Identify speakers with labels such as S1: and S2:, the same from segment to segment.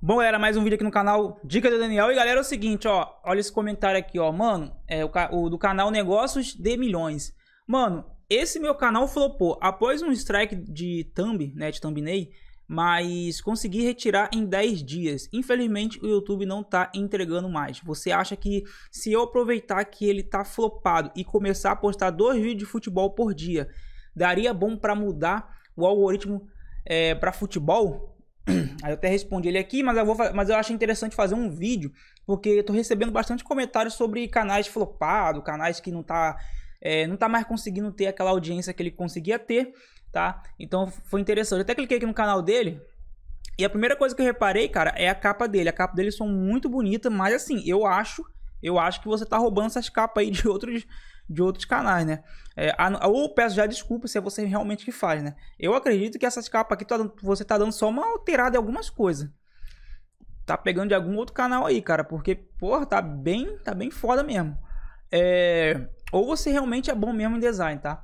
S1: Bom, galera, mais um vídeo aqui no canal Dica do Daniel. E galera, é o seguinte, ó. Olha esse comentário aqui, ó. Mano, é o, o do canal Negócios de Milhões. Mano, esse meu canal flopou após um strike de thumb, né, de thumbnail, mas consegui retirar em 10 dias. Infelizmente, o YouTube não tá entregando mais. Você acha que se eu aproveitar que ele tá flopado e começar a postar dois vídeos de futebol por dia, daria bom para mudar o algoritmo é, para futebol? Aí eu até respondi ele aqui, mas eu, vou, mas eu acho interessante fazer um vídeo, porque eu tô recebendo bastante comentários sobre canais flopados, canais que não tá, é, não tá mais conseguindo ter aquela audiência que ele conseguia ter, tá? Então foi interessante. Eu até cliquei aqui no canal dele, e a primeira coisa que eu reparei, cara, é a capa dele. A capa dele são muito bonita, mas assim, eu acho, eu acho que você tá roubando essas capas aí de outros de outros canais, né? É, ou peço já desculpa se é você realmente que faz, né? Eu acredito que essas capas aqui tá, você tá dando só uma alterada em algumas coisas. Tá pegando de algum outro canal aí, cara, porque, porra, tá bem, tá bem foda mesmo. É, ou você realmente é bom mesmo em design, tá?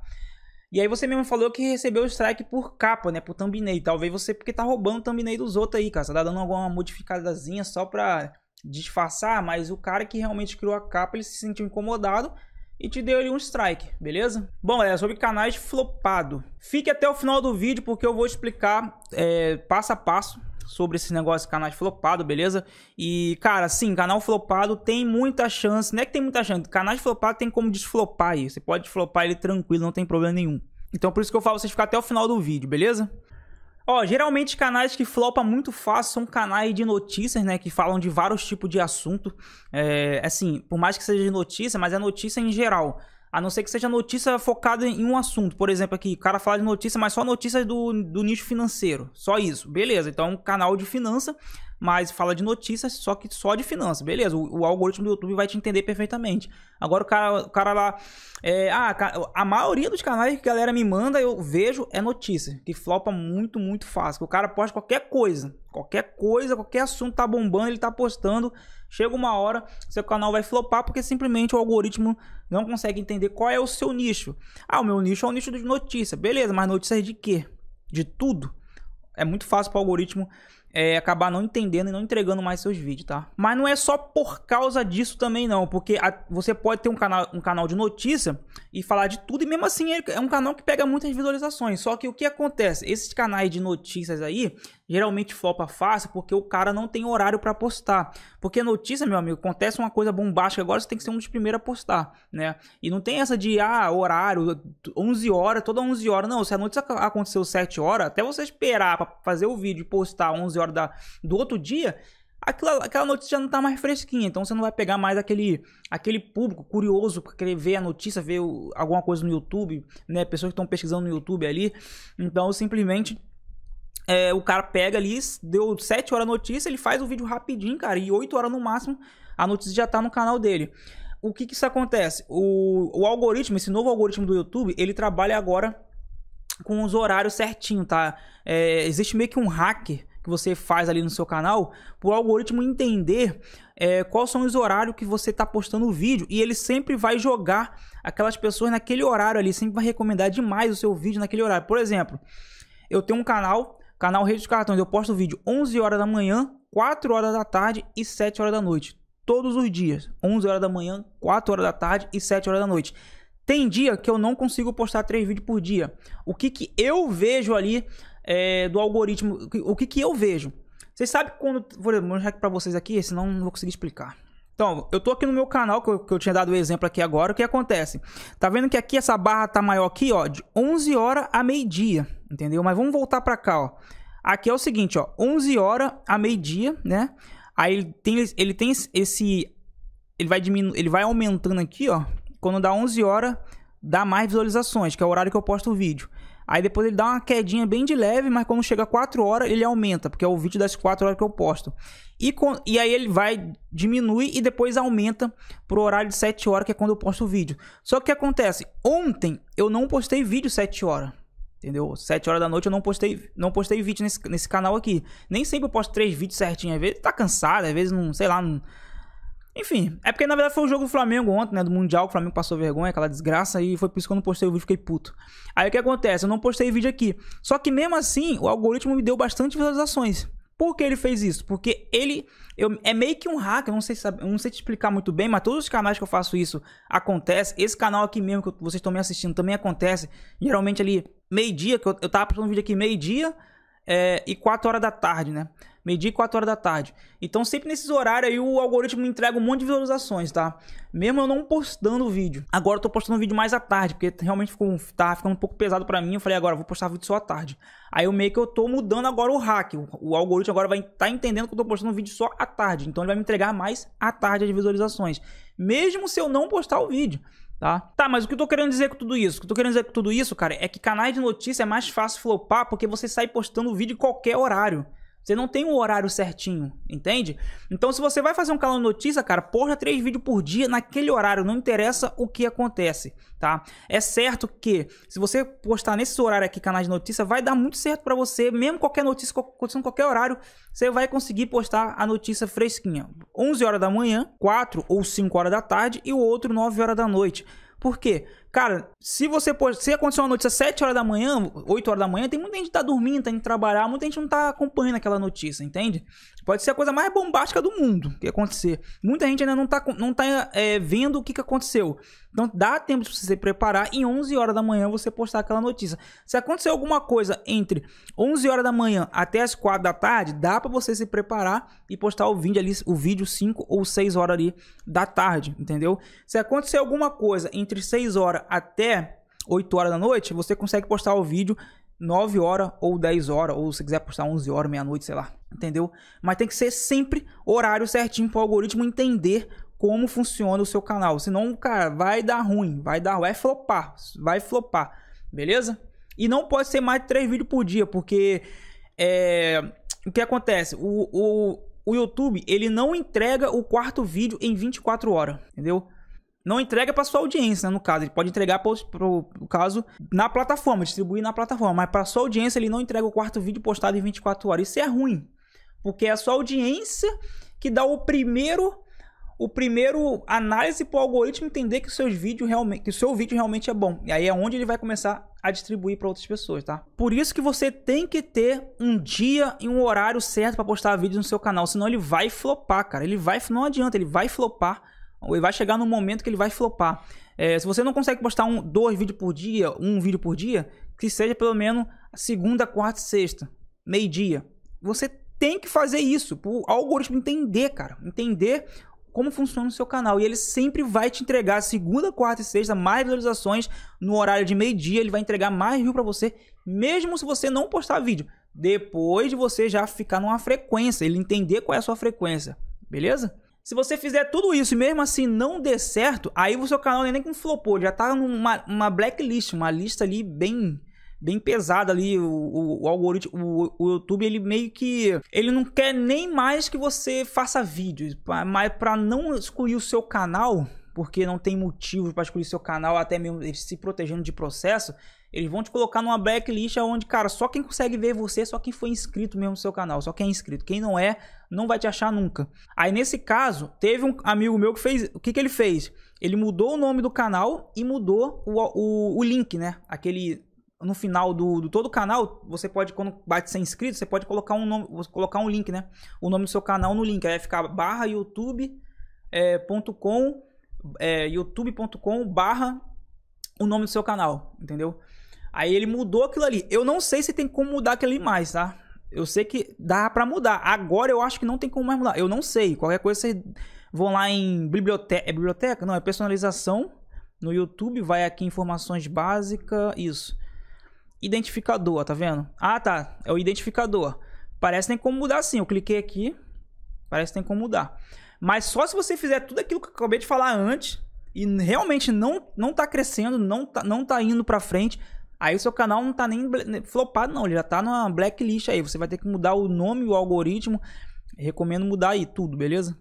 S1: E aí você mesmo falou que recebeu o strike por capa, né? Por thumbnail. Talvez você porque tá roubando o thumbnail dos outros aí, cara. Você tá dando alguma modificadazinha só pra disfarçar, mas o cara que realmente criou a capa, ele se sentiu incomodado e te deu ali um strike, beleza? Bom, é sobre canais flopado. Fique até o final do vídeo porque eu vou explicar é, passo a passo sobre esse negócio de canais flopado, beleza? E, cara, sim, canal flopado tem muita chance. Não é que tem muita chance, canais flopado tem como desflopar aí. Você pode desflopar ele tranquilo, não tem problema nenhum. Então, por isso que eu falo vocês ficar até o final do vídeo, beleza? Ó, geralmente canais que flopam muito fácil são canais de notícias, né? Que falam de vários tipos de assunto. É, assim, por mais que seja de notícia, mas é notícia em geral. A não ser que seja notícia focada em um assunto. Por exemplo, aqui, o cara fala de notícia, mas só notícias do, do nicho financeiro. Só isso. Beleza. Então, é um canal de finança, mas fala de notícias, só que só de finança. Beleza. O, o algoritmo do YouTube vai te entender perfeitamente. Agora, o cara, o cara lá. É, ah, a maioria dos canais que a galera me manda, eu vejo, é notícia. Que flopa muito, muito fácil. O cara posta qualquer coisa. Qualquer coisa, qualquer assunto tá bombando, ele tá postando. Chega uma hora, seu canal vai flopar porque simplesmente o algoritmo não consegue entender qual é o seu nicho. Ah, o meu nicho é o nicho de notícia. Beleza, mas notícias de quê? De tudo. É muito fácil para o algoritmo é, acabar não entendendo e não entregando mais seus vídeos, tá? Mas não é só por causa disso também não, porque a, você pode ter um canal, um canal de notícia e falar de tudo e mesmo assim é um canal que pega muitas visualizações. Só que o que acontece? Esses canais de notícias aí geralmente flopa fácil porque o cara não tem horário para postar. Porque notícia, meu amigo, acontece uma coisa bombástica agora, você tem que ser um dos primeiros a postar, né? E não tem essa de ah, horário 11 horas, toda 11 horas. Não, se a notícia aconteceu 7 horas, até você esperar para fazer o vídeo e postar 11 horas da, do outro dia, aquela, aquela notícia já não tá mais fresquinha, então você não vai pegar mais aquele, aquele público curioso para querer ver a notícia, ver o, alguma coisa no YouTube, né? Pessoas que estão pesquisando no YouTube ali. Então, simplesmente. É, o cara pega ali, deu 7 horas a notícia, ele faz o vídeo rapidinho, cara, e 8 horas no máximo a notícia já tá no canal dele. O que que isso acontece? O, o algoritmo, esse novo algoritmo do YouTube, ele trabalha agora com os horários certinho, tá? É, existe meio que um hacker que você faz ali no seu canal, para o algoritmo entender é, quais são os horários que você está postando o vídeo e ele sempre vai jogar aquelas pessoas naquele horário ali, sempre vai recomendar demais o seu vídeo naquele horário. Por exemplo, eu tenho um canal, canal Rede dos Cartões, eu posto vídeo 11 horas da manhã, 4 horas da tarde e 7 horas da noite. Todos os dias, 11 horas da manhã, 4 horas da tarde e 7 horas da noite. Tem dia que eu não consigo postar três vídeos por dia. O que, que eu vejo ali é, do algoritmo, o que, que eu vejo. Vocês sabem quando. Vou mostrar aqui pra vocês aqui, senão não vou conseguir explicar. Então, eu tô aqui no meu canal, que eu, que eu tinha dado o exemplo aqui agora. O que acontece? Tá vendo que aqui essa barra tá maior aqui, ó, de 11 horas a meio-dia, entendeu? Mas vamos voltar pra cá, ó. Aqui é o seguinte, ó, 11 horas a meio-dia, né? Aí ele tem, ele tem esse... Ele vai diminuindo, ele vai aumentando aqui, ó. Quando dá 11 horas, dá mais visualizações, que é o horário que eu posto o vídeo. Aí depois ele dá uma quedinha bem de leve, mas quando chega 4 horas ele aumenta, porque é o vídeo das 4 horas que eu posto. E, com, e aí ele vai, diminui e depois aumenta pro horário de 7 horas, que é quando eu posto o vídeo. Só que o que acontece? Ontem eu não postei vídeo 7 horas. Entendeu? 7 horas da noite eu não postei, não postei vídeo nesse, nesse canal aqui. Nem sempre eu posto 3 vídeos certinho. Às vezes tá cansado, às vezes não, sei lá, não, enfim, é porque na verdade foi o jogo do Flamengo ontem, né? Do Mundial, que o Flamengo passou vergonha, aquela desgraça, e foi por isso que eu não postei o vídeo, fiquei puto. Aí o que acontece? Eu não postei vídeo aqui. Só que mesmo assim, o algoritmo me deu bastante visualizações. Por que ele fez isso? Porque ele eu, é meio que um hack, eu não sei, eu não sei te explicar muito bem, mas todos os canais que eu faço isso acontece. Esse canal aqui mesmo que vocês estão me assistindo também acontece. Geralmente ali meio-dia, que eu, eu tava postando um vídeo aqui meio-dia é, e 4 horas da tarde, né? Meio-dia e 4 horas da tarde. Então, sempre nesses horários aí, o algoritmo me entrega um monte de visualizações, tá? Mesmo eu não postando o vídeo. Agora eu tô postando vídeo mais à tarde, porque realmente ficou, tá ficando um pouco pesado para mim. Eu falei, agora vou postar vídeo só à tarde. Aí eu meio que eu tô mudando agora o hack. O, o algoritmo agora vai tá entendendo que eu tô postando vídeo só à tarde. Então ele vai me entregar mais à tarde as visualizações. Mesmo se eu não postar o vídeo. Tá? Tá, mas o que eu tô querendo dizer com tudo isso? O que eu tô querendo dizer com tudo isso, cara, é que canais de notícia é mais fácil flopar porque você sai postando vídeo em qualquer horário. Você não tem um horário certinho, entende? Então, se você vai fazer um canal de notícia, cara, porra três vídeos por dia naquele horário, não interessa o que acontece, tá? É certo que se você postar nesse horário aqui, canal de notícia, vai dar muito certo para você, mesmo qualquer notícia acontecendo em qualquer horário, você vai conseguir postar a notícia fresquinha. 11 horas da manhã, 4 ou 5 horas da tarde e o outro 9 horas da noite. Por quê? Cara, se você se acontecer uma notícia 7 horas da manhã, 8 horas da manhã, tem muita gente que tá dormindo, tá indo trabalhar, muita gente não tá acompanhando aquela notícia, entende? Pode ser a coisa mais bombástica do mundo que acontecer. Muita gente ainda não tá, não tá é, vendo o que, que aconteceu. Então dá tempo de você se preparar e 11 horas da manhã você postar aquela notícia. Se acontecer alguma coisa entre 11 horas da manhã até as 4 da tarde, dá para você se preparar e postar o vídeo ali, o vídeo 5 ou 6 horas ali da tarde, entendeu? Se acontecer alguma coisa entre 6 horas até 8 horas da noite, você consegue postar o vídeo 9 horas ou 10 horas, ou se quiser postar 11 horas, meia-noite, sei lá, entendeu? Mas tem que ser sempre horário certinho para o algoritmo entender como funciona o seu canal. Senão, cara, vai dar ruim, vai dar, vai flopar, vai flopar, beleza? E não pode ser mais de 3 vídeos por dia, porque é, o que acontece? O, o, o YouTube, ele não entrega o quarto vídeo em 24 horas, entendeu? Não entrega para sua audiência, né, no caso. Ele pode entregar para o caso na plataforma, distribuir na plataforma, mas para sua audiência ele não entrega o quarto vídeo postado em 24 horas. Isso é ruim, porque é a sua audiência que dá o primeiro o primeiro análise para o algoritmo entender que, seus vídeos realmente, que o seu vídeo realmente é bom. E aí é onde ele vai começar a distribuir para outras pessoas, tá? Por isso que você tem que ter um dia e um horário certo para postar vídeo no seu canal, senão ele vai flopar, cara. Ele vai, não adianta, ele vai flopar ele vai chegar no momento que ele vai flopar. É, se você não consegue postar um, dois vídeos por dia, um vídeo por dia, que seja pelo menos segunda, quarta e sexta, meio-dia. Você tem que fazer isso para o algoritmo entender, cara. Entender como funciona o seu canal. E ele sempre vai te entregar segunda, quarta e sexta mais visualizações no horário de meio-dia. Ele vai entregar mais view para você, mesmo se você não postar vídeo. Depois de você já ficar numa frequência, ele entender qual é a sua frequência. Beleza? Se você fizer tudo isso e mesmo assim não der certo, aí o seu canal nem com flopou, já tá numa uma blacklist, uma lista ali bem bem pesada ali o, o, o algoritmo, o, o, YouTube ele meio que ele não quer nem mais que você faça vídeos, mas para não excluir o seu canal, porque não tem motivo para excluir seu canal, até mesmo se protegendo de processo, eles vão te colocar numa blacklist onde, cara, só quem consegue ver você, só quem foi inscrito mesmo no seu canal, só quem é inscrito. Quem não é, não vai te achar nunca. Aí nesse caso, teve um amigo meu que fez. O que, que ele fez? Ele mudou o nome do canal e mudou o, o, o link, né? Aquele. No final do, do todo o canal, você pode, quando bate ser inscrito, você pode colocar um nome, colocar um link, né? O nome do seu canal no link. Aí vai ficar barra youtube.com é, é, youtube.com barra o nome do seu canal, entendeu? Aí ele mudou aquilo ali. Eu não sei se tem como mudar aquilo ali mais, tá? Eu sei que dá para mudar. Agora eu acho que não tem como mais mudar. Eu não sei. Qualquer coisa vocês vão lá em biblioteca. É biblioteca? Não, é personalização. No YouTube vai aqui informações básicas. Isso. Identificador, tá vendo? Ah, tá. É o identificador. Parece que tem como mudar sim. Eu cliquei aqui. Parece que tem como mudar. Mas só se você fizer tudo aquilo que eu acabei de falar antes e realmente não não tá crescendo, não tá, não tá indo para frente, Aí o seu canal não tá nem flopado, não. Ele já tá numa blacklist aí. Você vai ter que mudar o nome e o algoritmo. Recomendo mudar aí tudo, beleza?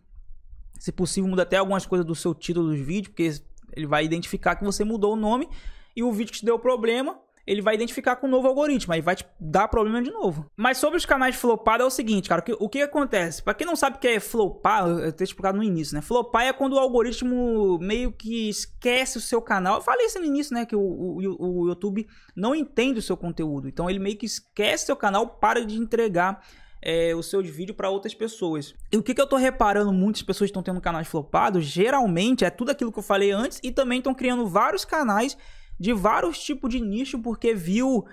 S1: Se possível, muda até algumas coisas do seu título dos vídeos, porque ele vai identificar que você mudou o nome e o vídeo que te deu problema ele vai identificar com um novo algoritmo, aí vai te dar problema de novo. Mas sobre os canais flopados é o seguinte, cara, o que, o que acontece? Para quem não sabe o que é flopar, eu tenho explicado no início, né? Flopar é quando o algoritmo meio que esquece o seu canal. Eu falei isso no início, né? Que o, o, o YouTube não entende o seu conteúdo. Então ele meio que esquece seu canal, para de entregar é, os seus vídeos para outras pessoas. E o que, que eu tô reparando, muitas pessoas estão tendo canais flopados, geralmente é tudo aquilo que eu falei antes e também estão criando vários canais de vários tipos de nicho porque viu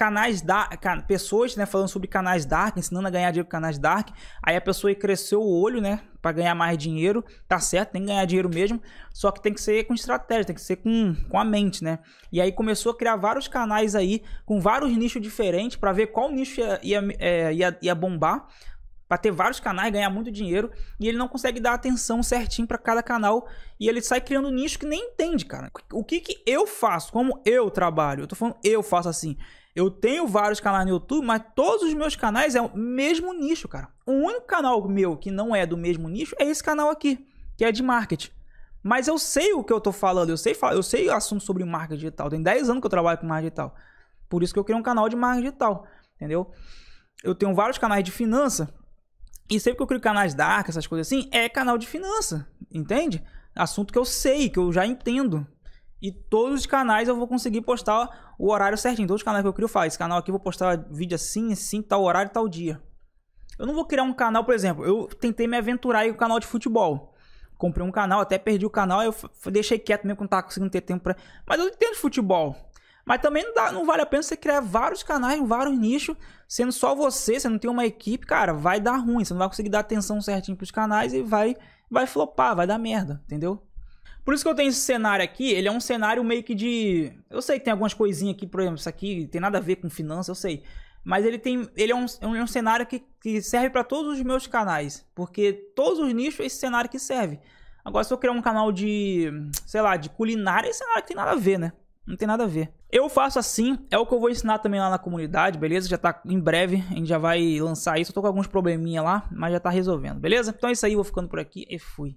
S1: canais da pessoas, né, falando sobre canais dark, ensinando a ganhar dinheiro com canais dark. Aí a pessoa cresceu o olho, né, para ganhar mais dinheiro. Tá certo, tem que ganhar dinheiro mesmo, só que tem que ser com estratégia, tem que ser com, com a mente, né? E aí começou a criar vários canais aí com vários nichos diferentes para ver qual nicho ia, ia, é, ia, ia bombar para ter vários canais, ganhar muito dinheiro, e ele não consegue dar atenção certinho para cada canal, e ele sai criando nicho que nem entende, cara. O que que eu faço? Como eu trabalho? Eu tô falando eu faço assim. Eu tenho vários canais no YouTube, mas todos os meus canais é o mesmo nicho, cara. O único canal meu que não é do mesmo nicho é esse canal aqui, que é de marketing. Mas eu sei o que eu tô falando, eu sei, eu sei assunto sobre marketing digital. Tem 10 anos que eu trabalho com marketing digital. Por isso que eu criei um canal de marketing digital, entendeu? Eu tenho vários canais de finança, e sempre que eu crio canais dark, essas coisas assim, é canal de finança, entende? Assunto que eu sei, que eu já entendo. E todos os canais eu vou conseguir postar o horário certinho. Todos os canais que eu crio faz. Esse canal aqui eu vou postar vídeo assim, assim, tal horário, tal dia. Eu não vou criar um canal, por exemplo, eu tentei me aventurar com o canal de futebol. Comprei um canal, até perdi o canal, eu deixei quieto mesmo quando não tava conseguindo ter tempo pra. Mas eu entendo de futebol. Mas também não, dá, não vale a pena você criar vários canais, vários nichos, sendo só você, você não tem uma equipe, cara, vai dar ruim. Você não vai conseguir dar atenção certinho pros canais e vai, vai flopar, vai dar merda, entendeu? Por isso que eu tenho esse cenário aqui, ele é um cenário meio que de. Eu sei que tem algumas coisinhas aqui, por exemplo, isso aqui tem nada a ver com finança, eu sei. Mas ele tem. Ele é um, é um cenário que, que serve para todos os meus canais. Porque todos os nichos é esse cenário que serve. Agora, se eu criar um canal de. sei lá, de culinária, esse cenário que tem nada a ver, né? Não tem nada a ver. Eu faço assim, é o que eu vou ensinar também lá na comunidade, beleza? Já tá em breve, a gente já vai lançar isso. Eu tô com alguns probleminha lá, mas já tá resolvendo, beleza? Então é isso aí, vou ficando por aqui e fui.